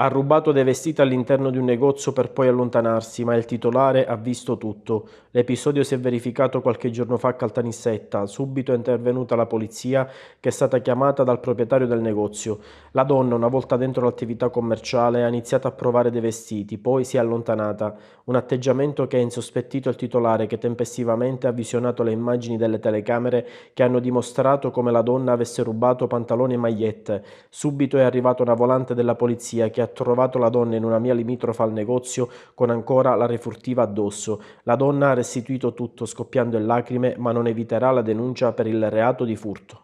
Ha rubato dei vestiti all'interno di un negozio per poi allontanarsi, ma il titolare ha visto tutto. L'episodio si è verificato qualche giorno fa a Caltanissetta. Subito è intervenuta la polizia che è stata chiamata dal proprietario del negozio. La donna, una volta dentro l'attività commerciale, ha iniziato a provare dei vestiti, poi si è allontanata. Un atteggiamento che ha insospettito il titolare che tempestivamente ha visionato le immagini delle telecamere che hanno dimostrato come la donna avesse rubato pantaloni e magliette. Subito è arrivata una volante della polizia che ha trovato la donna in una mia limitrofa al negozio con ancora la refurtiva addosso. La donna ha restituito tutto scoppiando in lacrime ma non eviterà la denuncia per il reato di furto.